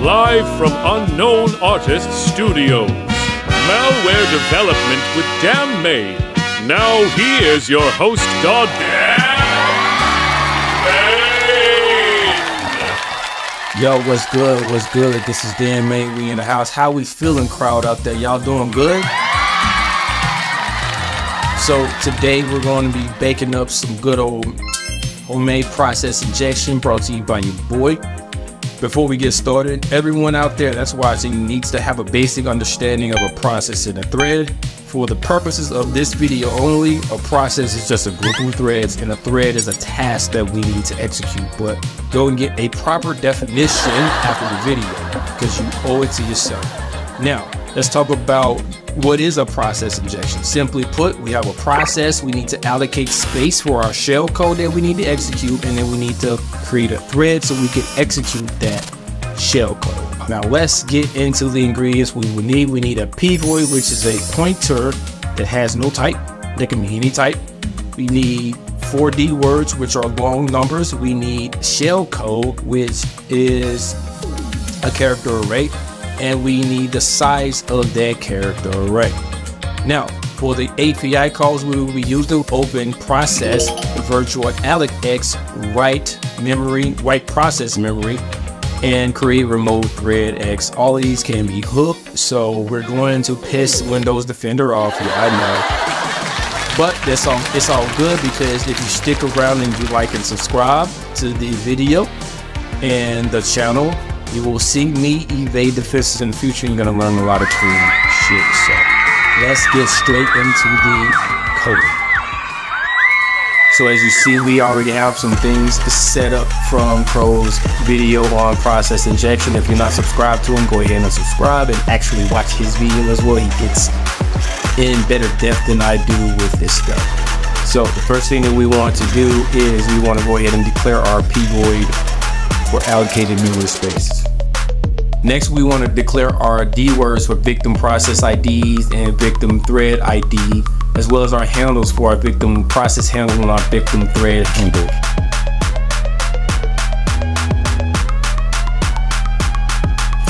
live from Unknown Artist Studios. Malware development with Dan May. Now he is your host, God Yo, what's good? What's good? This is Dan May. We in the house. How we feeling, crowd out there? Y'all doing good? So today we're going to be baking up some good old homemade process injection brought to you by your boy. Before we get started, everyone out there that's watching needs to have a basic understanding of a process in a thread. For the purposes of this video only, a process is just a group of threads and a thread is a task that we need to execute. But go and get a proper definition after the video because you owe it to yourself. Now, let's talk about what is a process injection? Simply put, we have a process, we need to allocate space for our shell code that we need to execute, and then we need to create a thread so we can execute that shell code. Now let's get into the ingredients we will need. We need a pvoid, which is a pointer that has no type, that can be any type. We need 4D words, which are long numbers. We need shell code, which is a character array and we need the size of that character array. Now, for the API calls, we will be using open process virtual AlecX write memory, write process memory, and create remote thread X. All of these can be hooked, so we're going to piss Windows Defender off here, I know. But that's all it's all good because if you stick around and you like and subscribe to the video and the channel, you will see me evade the fists in the future. You're gonna learn a lot of cool shit. So let's get straight into the code. So as you see, we already have some things set up from Crow's video on process injection. If you're not subscribed to him, go ahead and subscribe and actually watch his video as well. He gets in better depth than I do with this stuff. So the first thing that we want to do is we want to go ahead and declare our p void for allocated memory space. Next, we want to declare our D words for victim process IDs and victim thread ID, as well as our handles for our victim process handle and our victim thread handle.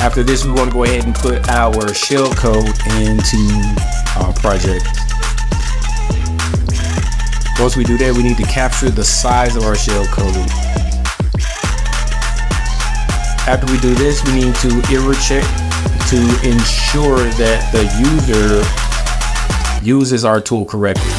After this, we want to go ahead and put our shell code into our project. Once we do that, we need to capture the size of our shell code. After we do this, we need to error check to ensure that the user uses our tool correctly.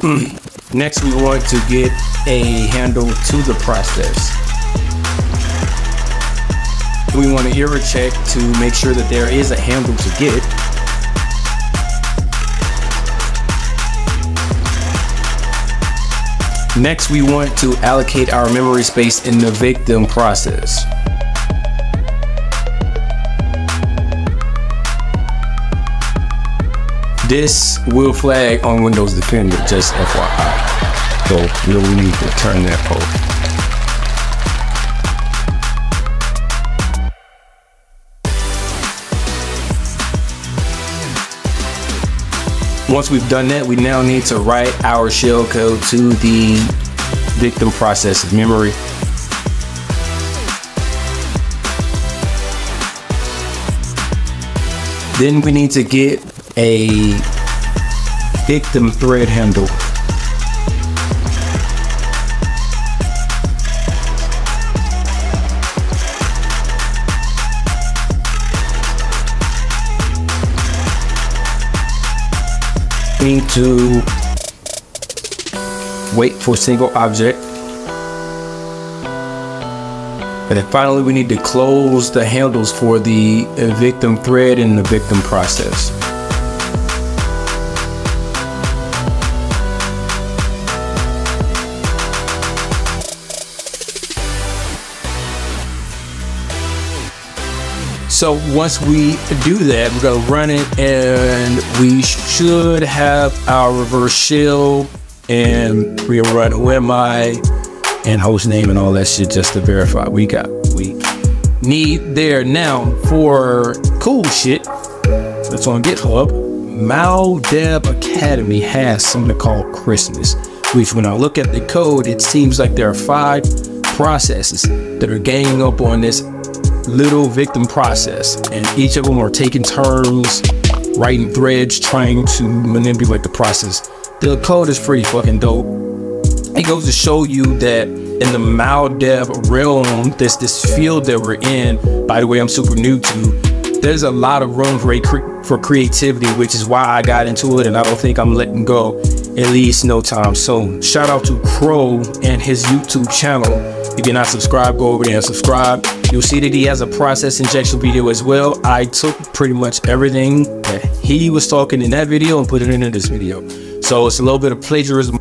Hmm. Next, we want to get a handle to the process. We want to error check to make sure that there is a handle to get. Next, we want to allocate our memory space in the victim process. This will flag on Windows Defender, just FYI. So you know, we need to turn that off. Once we've done that, we now need to write our shell code to the victim process memory. Then we need to get a victim thread handle. Need to wait for single object. And then finally, we need to close the handles for the victim thread and the victim process. So once we do that, we're gonna run it and we should have our reverse shell and we'll run OMI and host name and all that shit just to verify. We got we need there now for cool shit. That's on GitHub. Mal MalDev Academy has something called Christmas, which when I look at the code, it seems like there are five processes that are ganging up on this little victim process, and each of them are taking turns writing threads trying to manipulate the process. The code is pretty fucking dope. It goes to show you that in the MalDev realm, this this field that we're in, by the way, I'm super new to, there's a lot of room for, cre for creativity, which is why I got into it, and I don't think I'm letting go, at least no time soon. Shout out to Crow and his YouTube channel. If you're not subscribed, go over there and subscribe. You'll see that he has a process injection video as well. I took pretty much everything that he was talking in that video and put it into this video. So it's a little bit of plagiarism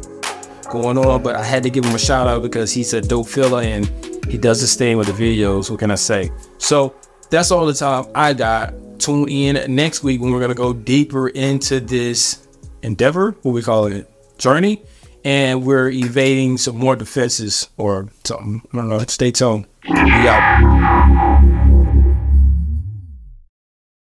going on, but I had to give him a shout out because he's a dope filler and he does this thing with the videos. What can I say? So that's all the time I got. Tune in next week when we're gonna go deeper into this endeavor, what we call it, journey, and we're evading some more defenses or something. I don't know. Stay tuned. We out.